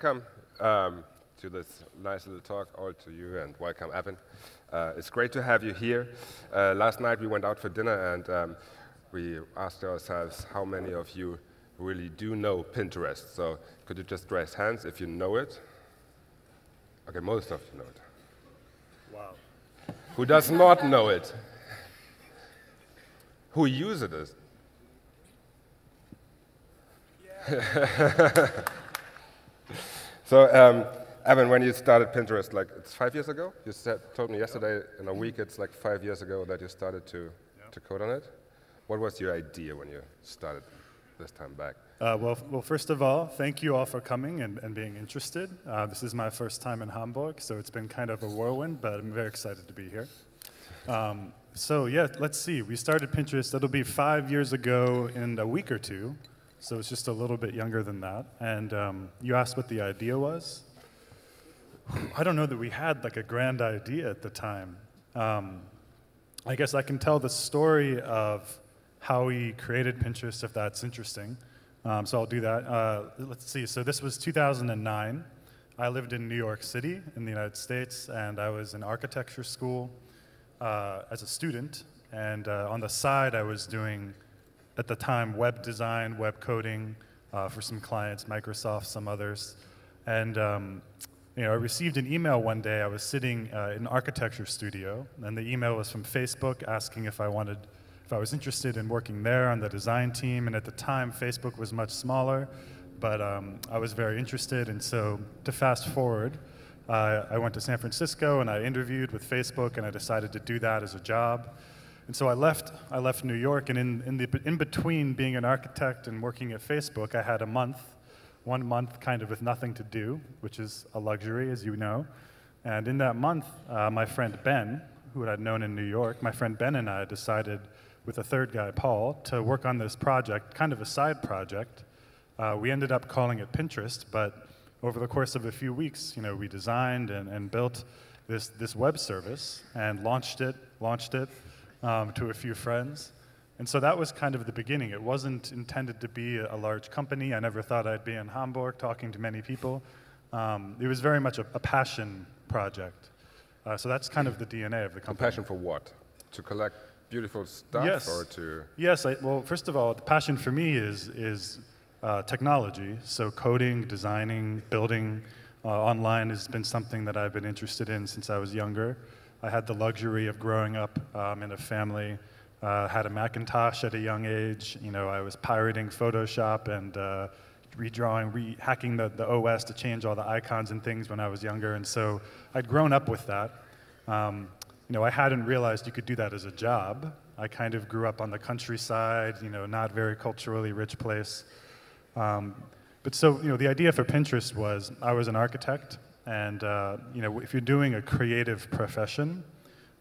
welcome um, to this nice little talk, all to you, and welcome, Evan. Uh, it's great to have you here. Uh, last night we went out for dinner and um, we asked ourselves how many of you really do know Pinterest. So could you just raise hands if you know it? Okay, most of you know it. Wow. Who does not know it? Who uses it? so, um, Evan, when you started Pinterest, like it's five years ago. You said, told me yesterday in a week it's like five years ago that you started to, to code on it. What was your idea when you started this time back? Uh, well, well, first of all, thank you all for coming and, and being interested. Uh, this is my first time in Hamburg, so it's been kind of a whirlwind, but I'm very excited to be here. Um, so yeah, let's see. We started Pinterest. It'll be five years ago in a week or two, so it's just a little bit younger than that. And um, you asked what the idea was. I don't know that we had like a grand idea at the time. Um, I guess I can tell the story of how we created Pinterest if that's interesting. Um, so I'll do that. Uh, let's see. So this was 2009. I lived in New York City in the United States, and I was in architecture school uh, as a student. And uh, on the side, I was doing, at the time, web design, web coding uh, for some clients, Microsoft, some others. And um, you know, I received an email one day. I was sitting uh, in an architecture studio, and the email was from Facebook asking if I wanted if I was interested in working there on the design team. And at the time, Facebook was much smaller, but um, I was very interested. And so, to fast forward, uh, I went to San Francisco and I interviewed with Facebook, and I decided to do that as a job. And so I left, I left New York, and in, in, the, in between being an architect and working at Facebook, I had a month, one month kind of with nothing to do, which is a luxury, as you know. And in that month, uh, my friend Ben, who I'd known in New York, my friend Ben and I decided with a third guy, Paul, to work on this project, kind of a side project. Uh, we ended up calling it Pinterest, but over the course of a few weeks, you know, we designed and, and built this, this web service and launched it, launched it um, to a few friends. And so that was kind of the beginning. It wasn't intended to be a, large company. I never thought I'd be in Hamburg talking to many people. Um, it was very much a, a passion project. Uh, so that's kind of the DNA of the company. A passion for what? To collect beautiful stuff yes. or to yes I, well first of all the passion for me is is uh, technology so coding designing building uh, online has been something that i've been interested in since i was younger i had the luxury of growing up um, in a family uh, had a macintosh at a young age you know i was pirating photoshop and uh, redrawing re hacking the, the os to change all the icons and things when i was younger and so i'd grown up with that um, you know, I hadn't realized you could do that as a job. I kind of grew up on the countryside, you know, not very culturally rich place. Um, but so, you know, the idea for Pinterest was I was an architect, and, uh, you know, if you're doing a creative profession,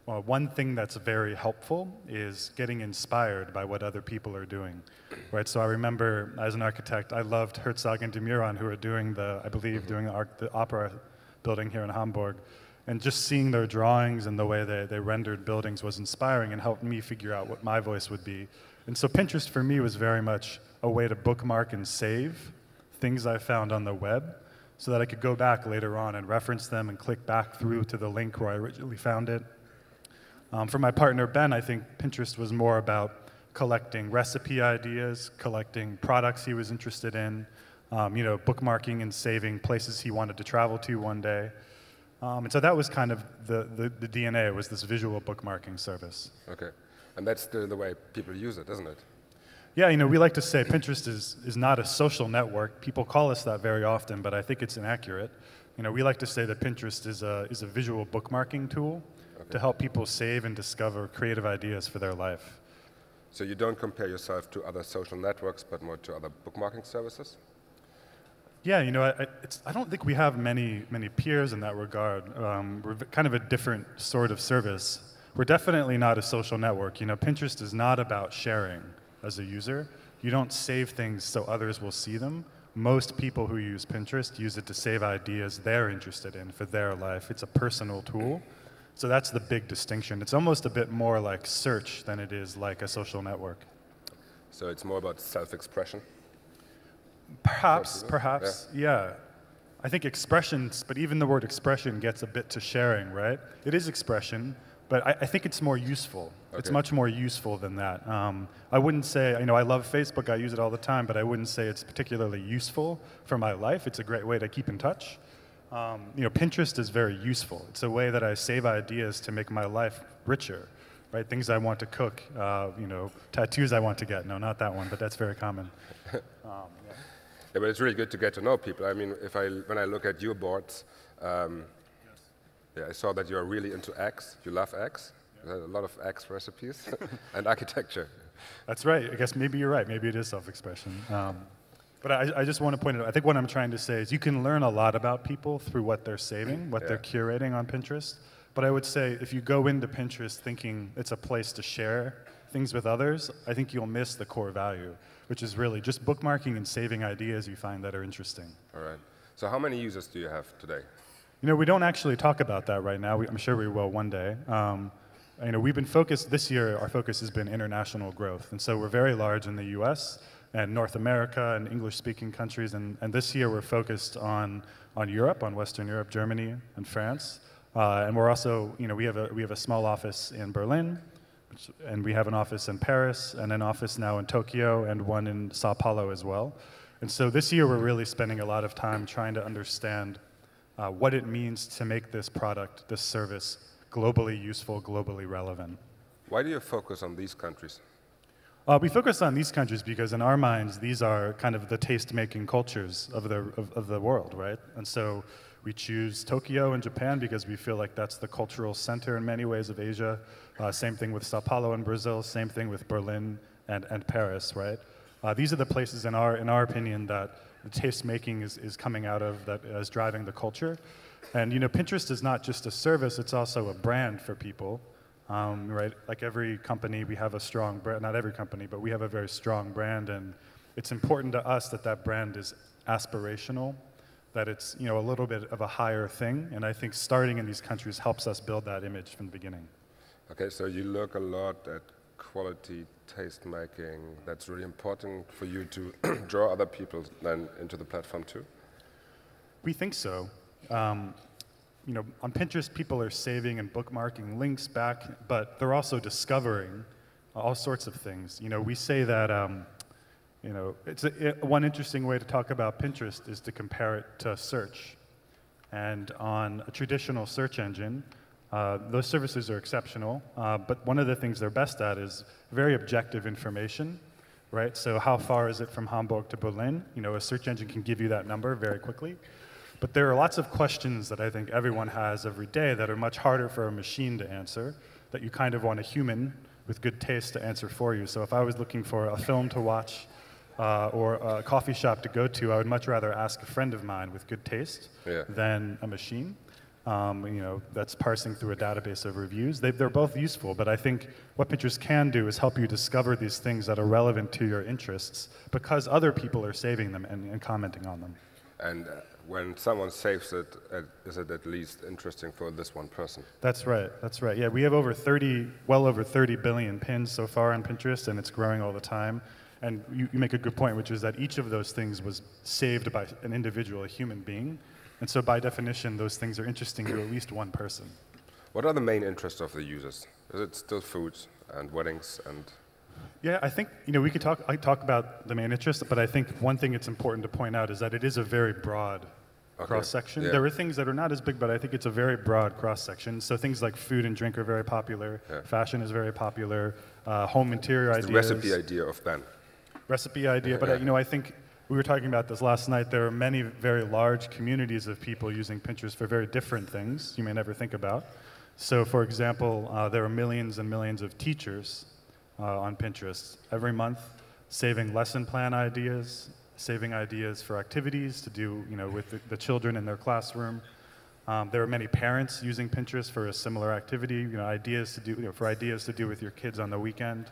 well, one thing that's very helpful is getting inspired by what other people are doing, right? So I remember as an architect, I loved Herzog and de Meuron, who are doing the, I believe, doing the, the opera building here in Hamburg. And just seeing their drawings and the way they, they rendered buildings was inspiring and helped me figure out what my voice would be. And so Pinterest for me was very much a way to bookmark and save things I found on the web so that I could go back later on and reference them and click back through to the link where I originally found it. Um, for my partner Ben, I think Pinterest was more about collecting recipe ideas, collecting products he was interested in, um, you know, bookmarking and saving places he wanted to travel to one day. Um, and so that was kind of the, the, the, DNA, was this visual bookmarking service. Okay. And that's the, the way people use it, isn't it? Yeah, you know, we like to say Pinterest is, is not a social network. People call us that very often, but I think it's inaccurate. You know, we like to say that Pinterest is a, is a visual bookmarking tool okay. to help people save and discover creative ideas for their life. So you don't compare yourself to other social networks, but more to other bookmarking services? Yeah, you know, I, I, don't think we have many, many peers in that regard. Um, we're kind of a different sort of service. We're definitely not a social network. You know, Pinterest is not about sharing as a user. You don't save things so others will see them. Most people who use Pinterest use it to save ideas they're interested in for their life. It's a personal tool. So that's the big distinction. It's almost a bit more like search than it is like a social network. So it's more about self expression? Perhaps, perhaps, yeah. yeah. I think expressions, but even the word expression gets a bit to sharing, right? It is expression, but I, I think it's more useful. Okay. It's much more useful than that. Um, I wouldn't say, you know, I love Facebook, I use it all the time, but I wouldn't say it's particularly useful for my life. It's a great way to keep in touch. Um, you know, Pinterest is very useful. It's a way that I save ideas to make my life richer, right? Things I want to cook, uh, you know, tattoos I want to get. No, not that one, but that's very common. Um, yeah. yeah. but it's really good to get to know people. I mean, if I, when I look at your boards, um, yeah, I saw that you are really into eggs. You love eggs. Yeah. A lot of eggs recipes and architecture. That's right. I guess maybe you're right. Maybe it is self-expression. Um, but I, I, just want to point it out, I think what I'm trying to say is you can learn a lot about people through what they're saving, what yeah. they're curating on Pinterest. But I would say if you go into Pinterest thinking it's a place to share things with others, I think you'll miss the core value, which is really just bookmarking and saving ideas you find that are interesting. All right. So how many users do you have today? You know, we don't actually talk about that right now. We, I'm sure we will one day. Um, you know, we've been focused, this year, our focus has been international growth. And so we're very large in the US and North America and English-speaking countries. And, and this year we're focused on, on Europe, on Western Europe, Germany, and France. Uh, and we're also, you know, we have, a, we have a small office in Berlin, which, and we have an office in Paris, and an office now in Tokyo, and one in Sao Paulo as well. And so this year we're really spending a lot of time trying to understand uh, what it means to make this product, this service, globally useful, globally relevant. Why do you focus on these countries? Uh, we focus on these countries because, in our minds, these are kind of the taste-making cultures of the, of, of, the world, right? And so we choose Tokyo and Japan because we feel like that's the cultural center in many ways of Asia. Uh, same thing with Sao Paulo in Brazil, same thing with Berlin and, and Paris, right? Uh, these are the places, in our, in our opinion, that the taste-making is, is coming out of, that is driving the culture. And, you know, Pinterest is not just a service, it's also a brand for people. Um, right? Like every company, we have a strong brand, not every company, but we have a very strong brand, and it's important to us that that brand is aspirational, that it's you know a little bit of a higher thing, and I think starting in these countries helps us build that image from the beginning. Okay, so you look a lot at quality taste making. That's really important for you to draw other people then into the platform too. We think so. Um, you know, on Pinterest, people are saving and bookmarking links back, but they're also discovering all sorts of things. You know, we say that, um, you know, it's a, it, one interesting way to talk about Pinterest is to compare it to search. And on a traditional search engine, uh, those services are exceptional, uh, but one of the things they're best at is very objective information, right? So how far is it from Hamburg to Berlin? You know, a search engine can give you that number very quickly. But there are lots of questions that I think everyone has every day that are much harder for a machine to answer, that you kind of want a human with good taste to answer for you. So if I was looking for a film to watch uh, or a coffee shop to go to, I would much rather ask a friend of mine with good taste yeah. than a machine. Um, you know, that's parsing through a database of reviews. They, are both useful, but I think what Pinterest can do is help you discover these things that are relevant to your interests because other people are saving them and, and commenting on them. And uh, when someone saves it, uh, is it at least interesting for this one person? That's right. That's right. Yeah, we have over 30, well over 30 billion pins so far on Pinterest, and it's growing all the time. And you, you make a good point, which is that each of those things was saved by an individual, a human being. And so, by definition, those things are interesting to at least one person. What are the main interests of the users? Is it still food and weddings and yeah, I think you know we could talk I talk about the main interest, but I think one thing it's important to point out is that it is a very broad okay. cross section. Yeah. There are things that are not as big, but I think it's a very broad cross section. So things like food and drink are very popular. Yeah. Fashion is very popular. Uh, home interior it's ideas. The recipe idea of Ben. Recipe idea, but uh, you know I think we were talking about this last night. There are many very large communities of people using Pinterest for very different things you may never think about. So, for example, uh, there are millions and millions of teachers uh, on Pinterest every month, saving lesson plan ideas, saving ideas for activities to do you know, with the, the children in their classroom. Um, there are many parents using Pinterest for a similar activity, you know, ideas to do, you know, for ideas to do with your kids on the weekend.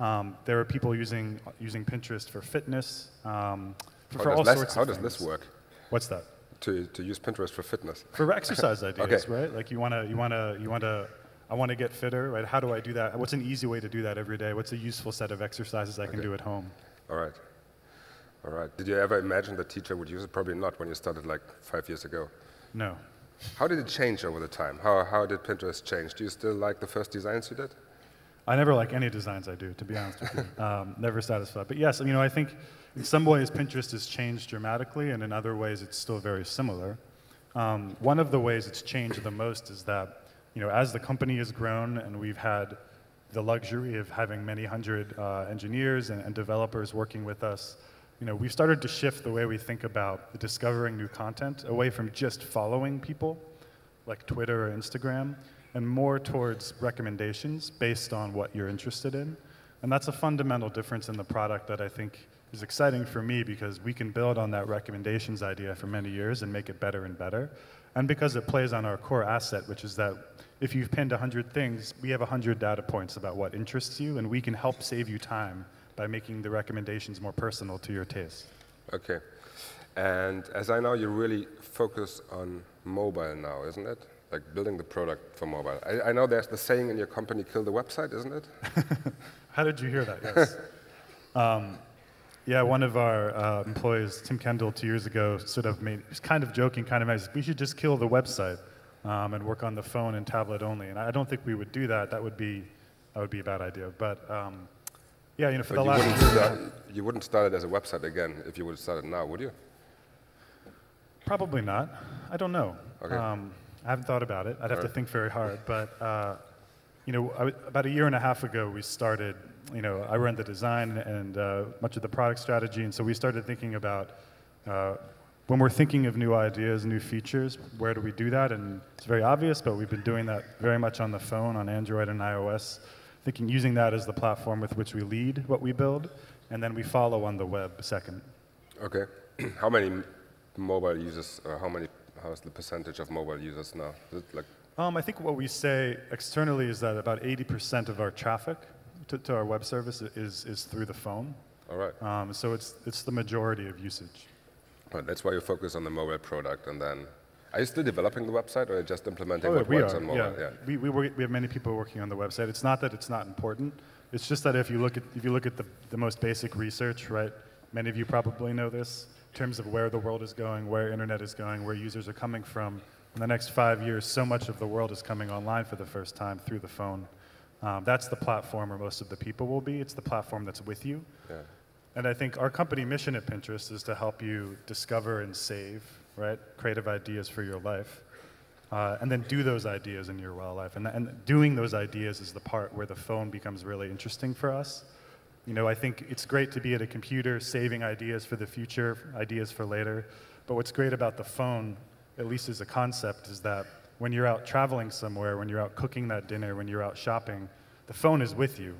Um, there are people using, using Pinterest for fitness, um, for, for all less, sorts how does this work? What's that? To, to use Pinterest for fitness. For exercise ideas, okay. right? Like you want to you want to you want to I want to get fitter, right? How do I do that? What's an easy way to do that every day? What's a useful set of exercises I can okay. do at home? All right. All right. Did you ever imagine the teacher would use it? Probably not when you started like five years ago. No. How did it change over the time? How, how did Pinterest change? Do you still like the first designs you did? I never like any designs I do, to be honest with you. Um, never satisfied. But yes, you know, I think in some ways Pinterest has changed dramatically, and in other ways it's still very similar. Um, one of the ways it's changed the most is that, you know, as the company has grown and we've had the luxury of having many hundred uh, engineers and, and developers working with us, you know, we've started to shift the way we think about discovering new content away from just following people, like Twitter or Instagram, and more towards recommendations based on what you're interested in. And that's a fundamental difference in the product that I think is exciting for me because we can build on that recommendations idea for many years and make it better and better. And because it plays on our core asset, which is that if you've pinned 100 things, we have 100 data points about what interests you, and we can help save you time by making the recommendations more personal to your taste. Okay. And as I know, you really focus on mobile now, isn't it? Like building the product for mobile. I, I, know there's the saying in your company, kill the website, isn't it? How did you hear that? Yes. um, yeah, one of our uh, employees, Tim Kendall, two years ago, sort of made, he was kind of joking, kind of nice, we should just kill the website um, and work on the phone and tablet only. And I don't think we would do that. That would be, that would be a bad idea. But um, yeah, you know, for but the last wouldn't start, you wouldn't start it as a website again if you would start it now, would you? Probably not. I don't know. Okay. Um, I haven't thought about it. I'd have right. to think very hard. But uh, you know, about a year and a half ago, we started. You know, I run the design and uh, much of the product strategy, and so we started thinking about uh, when we're thinking of new ideas, new features, where do we do that? And it's very obvious, but we've been doing that very much on the phone, on Android and iOS, thinking using that as the platform with which we lead what we build, and then we follow on the web second. Okay. how many mobile users, or how many how's the percentage of mobile users now? like um, I think what we say externally is that about 80% of our traffic to, to, our web service is, is through the phone. All right. Um, so it's, it's the majority of usage. That's why you focus on the mobile product and then are you still developing the website or just implementing oh, what we works are, on mobile? Yeah. yeah. We, we, work, we have many people working on the website. It's not that it's not important. It's just that if you look at, if you look at the, the most basic research, right, many of you probably know this, terms of where the world is going, where internet is going, where users are coming from. In the next five years, so much of the world is coming online for the first time through the phone. Um, that's the platform where most of the people will be. It's the platform that's with you. Yeah. And I think our company mission at Pinterest is to help you discover and save, right, creative ideas for your life. Uh, and then do those ideas in your well life. And, and doing those ideas is the part where the phone becomes really interesting for us. You know, I think it's great to be at a computer saving ideas for the future, ideas for later. But what's great about the phone, at least as a concept, is that when you're out traveling somewhere, when you're out cooking that dinner, when you're out shopping, the phone is with you,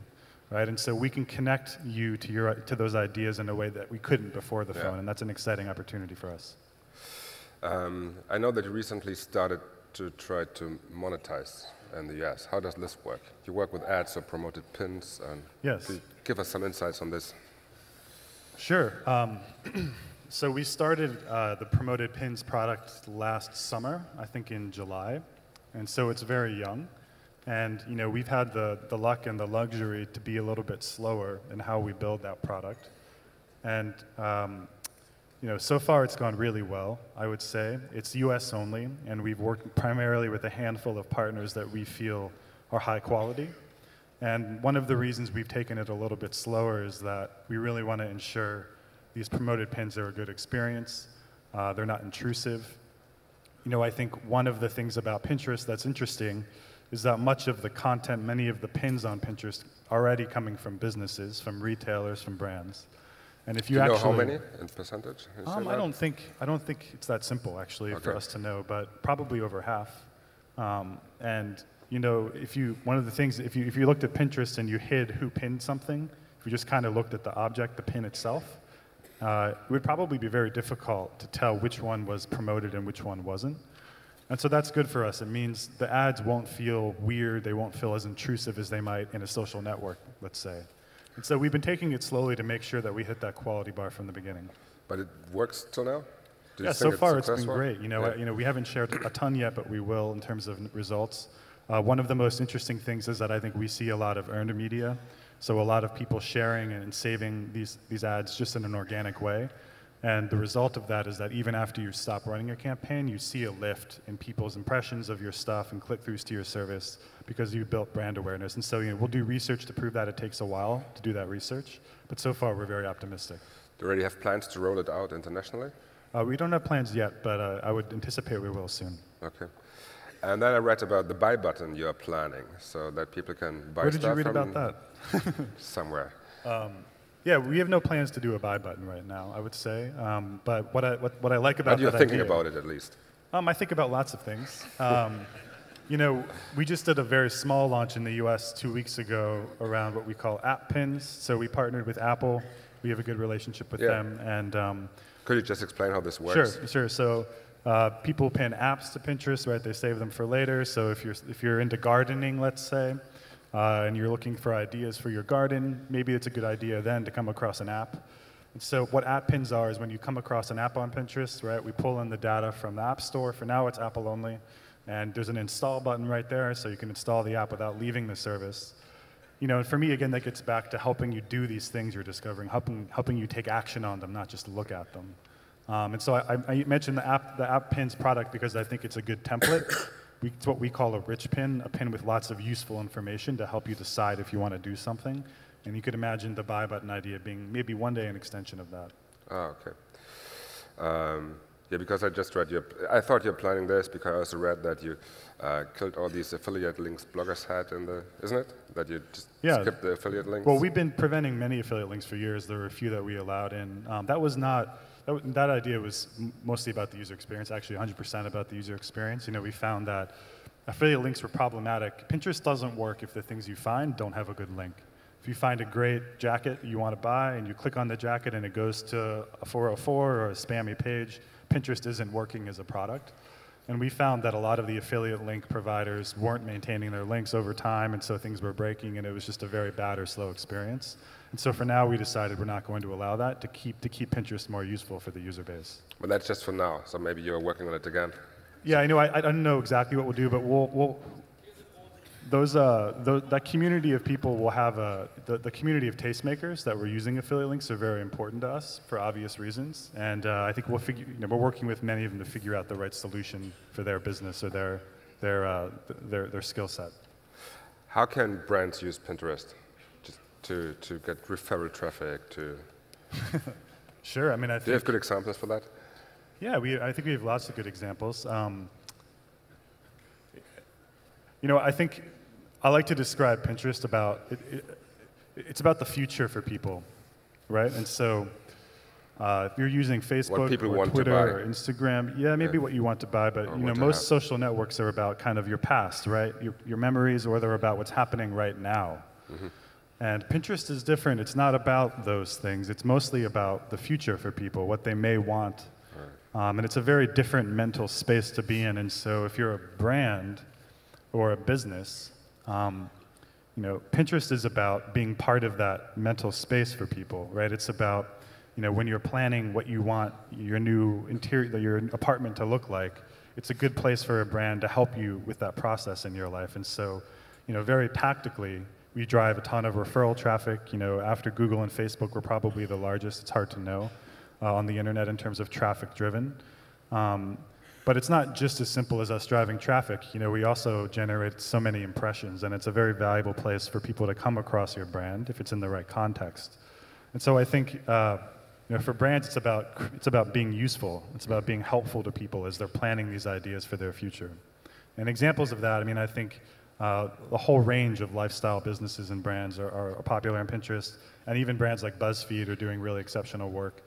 right? And so we can connect you to, your, to those ideas in a way that we couldn't before the yeah. phone, and that's an exciting opportunity for us. Um, I know that you recently started to try to monetize in the US. How does this work? You work with ads or promoted pins, and yes give us some insights on this. Sure. Um, so we started uh, the promoted pins product last summer, I think in July, and so it's very young. And you know we've had the, the luck and the luxury to be a little bit slower in how we build that product. And um, you know, so far it's gone really well, I would say. It's US only, and we've worked primarily with a handful of partners that we feel are high quality. And one of the reasons we've taken it a little bit slower is that we really want to ensure these promoted pins are a good experience. Uh, they're not intrusive. You know, I think one of the things about Pinterest that's interesting is that much of the content, many of the pins on Pinterest, are already coming from businesses, from retailers, from brands. And if you, you know actually, how many in percentage? Um, I don't think I don't think it's that simple actually okay. for us to know, but probably over half. Um, and you know, if you, one of the things, if you, if you looked at Pinterest and you hid who pinned something, if you just kind of looked at the object, the pin itself, uh, it would probably be very difficult to tell which one was promoted and which one wasn't. And so that's good for us. It means the ads won't feel weird, they won't feel as intrusive as they might in a social network, let's say. And so we've been taking it slowly to make sure that we hit that quality bar from the beginning. But it works till now? yeah, so far it's been great. You know, yeah. you know, we haven't shared a ton yet, but we will in terms of results. Uh, one of the most interesting things is that I think we see a lot of earned media. So a lot of people sharing and saving these, these ads just in an organic way. And the result of that is that even after you stop running a campaign, you see a lift in people's impressions of your stuff and click-throughs to your service because you built brand awareness. And so you know, we'll do research to prove that it takes a while to do that research. But so far, we're very optimistic. Do you already have plans to roll it out internationally? Uh, we don't have plans yet, but uh, I would anticipate we will soon. Okay. And then I read about the buy button you're planning so that people can buy Where did stuff you read about that? somewhere. Yeah, we have no plans to do a buy button right now, I would say. Um, but what I, what, what I like about But you're thinking idea- about it at least. Um, I think about lots of things. Um, you know, we just did a very small launch in the US two weeks ago around what we call app pins. So we partnered with Apple. We have a good relationship with Yeah. them. And um, Could you just explain how this works? Sure, sure. So uh, people pin apps to Pinterest, right? They save them for later. So if you're if you're into gardening, let's say, uh, and you're looking for ideas for your garden, maybe it's a good idea then to come across an app. And so what app pins are is when you come across an app on Pinterest, right? We pull in the data from the App Store. For now, it's Apple only, and there's an install button right there, so you can install the app without leaving the service. You know, and for me, again, that gets back to helping you do these things you're discovering, helping, helping you take action on them, not just look at them. Um, and so I, I mentioned the app, the app pins product because I think it's a good template. We, it's what we call a rich pin, a pin with lots of useful information to help you decide if you want to do something. And you could imagine the buy button idea being maybe one day an extension of that. Oh, okay. Um, yeah, because I just read your. I thought you're planning this because I also read that you uh, killed all these affiliate links bloggers had in the, isn't it? That you just Yeah. skipped the affiliate links. Well, we've been preventing many affiliate links for years. There were a few that we allowed in. Um, that was not, that, that idea was mostly about the user experience, actually 100% about the user experience. You know, we found that affiliate links were problematic. Pinterest doesn't work if the things you find don't have a good link. If you find a great jacket you want to buy and you click on the jacket and it goes to a 404 or a spammy page, Pinterest isn't working as a product. And we found that a lot of the affiliate link providers weren't maintaining their links over time, and so things were breaking, and it was just a very bad or slow experience. And so for now, we decided we're not going to allow that to keep, to keep Pinterest more useful for the user base. but that's just for now. So maybe you're working on it again. Yeah, I know. I, I don't know exactly what we'll do, but we'll, we'll those, uh, tho- that community of people will have a, the, the community of tastemakers that were using affiliate links are very important to us for obvious reasons. And uh, I think we'll figure, you know, we're working with many of them to figure out the right solution for their business or their, their, uh, their, their skill set. How can brands use Pinterest to, to get referral traffic? To Sure. I mean, I do you have good examples for that? yeah, we, I think we have lots of good examples. Um, you know, I think I like to describe Pinterest about it, it, it's about the future for people, right? And so, uh, if you're using Facebook or want Twitter or Instagram, yeah, maybe what you want to buy, but Or you know, most have. social networks are about kind of your past, right? Your, your memories, or they're about what's happening right now. Mm-hmm. And Pinterest is different. It's not about those things. It's mostly about the future for people, what they may want. Um, and it's a very different mental space to be in. And so, if you're a brand or a business, um, you know, Pinterest is about being part of that mental space for people, right? It's about, you know, when you're planning what you want your new interior, your apartment to look like, it's a good place for a brand to help you with that process in your life. And so, you know, very tactically, we drive a ton of referral traffic. You know, after Google and Facebook, we're probably the largest. It's hard to know uh, on the internet in terms of traffic driven. Um, but it's not just as simple as us driving traffic. You know, we also generate so many impressions, and it's a very valuable place for people to come across your brand if it's in the right context. And so I think, uh, you know, for brands, it's about it's about being useful. It's about being helpful to people as they're planning these ideas for their future. And examples of that, I mean, I think uh, the whole range of lifestyle businesses and brands are, are popular on Pinterest, and even brands like BuzzFeed are doing really exceptional work.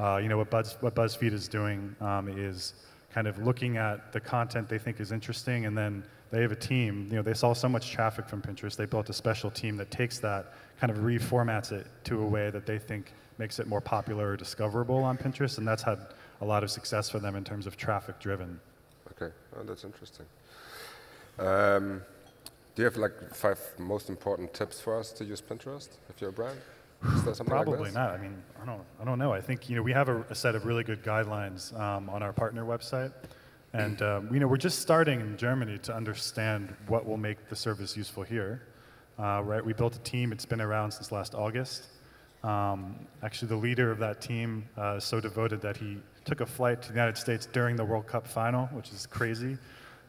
Uh, you know, what, Buzz, what BuzzFeed is doing um, is kind of looking at the content they think is interesting, and then they have a team. You know, they saw so much traffic from Pinterest, they built a special team that takes that, kind of reformats it to a way that they think makes it more popular or discoverable on Pinterest, and that's had a lot of success for them in terms of traffic driven. Okay, oh, that's interesting. Um, do you have like five most important tips for us to use Pinterest if you're a brand? Is there something like Probably this? not. I mean, I don't, I don't know. I think you know we have a, a set of really good guidelines um, on our partner website, and um, you know we're just starting in Germany to understand what will make the service useful here. uh, right? We built a team. It's been around since last August. Um, actually, the leader of that team uh, is so devoted that he took a flight to the United States during the World Cup final, which is crazy.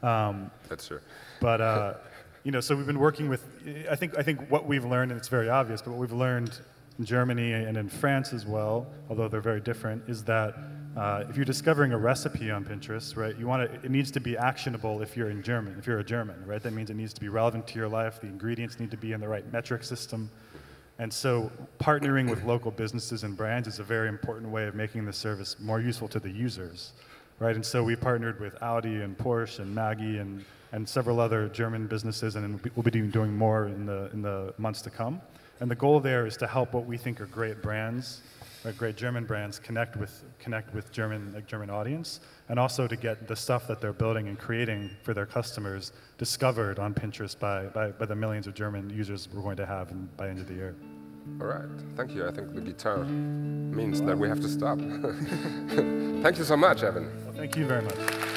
Um, That's true. but uh, you know, so we've been working with. I think I think what we've learned, and it's very obvious, but what we've learned in Germany and in France as well, although they're very different, is that uh, if you're discovering a recipe on Pinterest, right, you want it. It needs to be actionable if you're in German. If you're a German, right, that means it needs to be relevant to your life. The ingredients need to be in the right metric system. And so, partnering with local businesses and brands is a very important way of making the service more useful to the users, right? And so, we partnered with Audi and Porsche and Maggi and, and several other German businesses, and we'll be doing more in the, in the months to come. And the goal there is to help what we think are great brands, right, great German brands, connect with, connect with German, German audience, and also to get the stuff that they're building and creating for their customers discovered on Pinterest by, by, by the millions of German users we're going to have in, by end of the year. All right, thank you. I think the guitar means that we have to stop. thank you so much, Evan. Thank you very much.